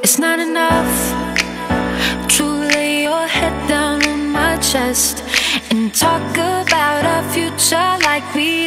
It's not enough to lay your head down on my chest and talk about our future like we.